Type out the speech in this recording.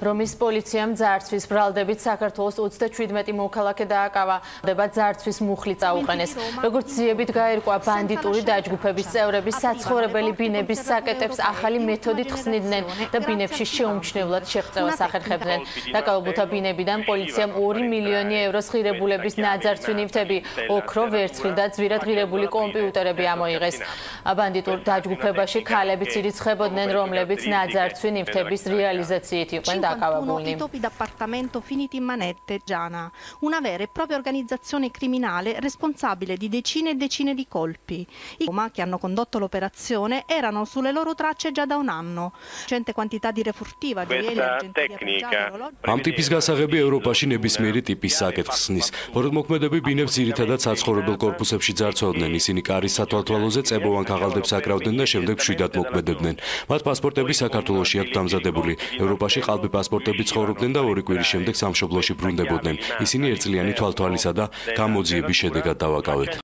რომის პოლიციამ ძარცვის ბრალდებით საქართველოს 37 მოქალაქე დააკავა. დება ძარცვის მუხლი წაუყენეს. როგორც ძიებით გაერკვა ბანდიტური დაჯგუფების წევრები საცხოვრებელი ბინების საკეტებს ახალი მეთოდით ხსნიდნენ და ბინებში შეუმჩნევლად შეღწევას ახერხებდნენ. დაკავებულთა ბინებიდან პოლიციამ 2 მილიონი ევროს ღირებულების ნაძარცვი ნივთები, ოქრო, ვერცხლი და ძვირად ღირებული კომპიუტერები ამოიღეს. ბანდიტურ დაჯგუფებაში ქალებიც ირიცხებოდნენ, რომლებიც ნაძარცვი ნივთების რეალიზაციით იყვნენ 151 i topi d'appartamento finiti in manette Giana, una vera e propria organizzazione criminale responsabile di decine e decine di colpi. I coma che hanno condotto l'operazione erano sulle loro tracce già da un anno. Cente quantità di refurtiva, gioielli, argentina, ამ ტიპის გასაღები ევროპაში ნებისმიერი ტიპის საკითხს ხსნის. მორდმოქმედები ბინებს ძირითადად საცხოვრებელ корпуსებში ძარცვავდნენ, ისინი კარის სათვალთვალოზე წებოვან ქაღალდებს აკრავდნენ და შემდეგ შვიდად მოქმედებდნენ. მათ პასპორტები საქართველოში აქვს დამზადებული. ევროპაში ყალბი პასპორტები ცხოვრობდნენ და ორი კვირის შემდეგ სამშობლოში ბრუნდებოდნენ. ისინი ერთწლიანი თვალთვალისა და გამოძიების შედეგად დავაკავეთ.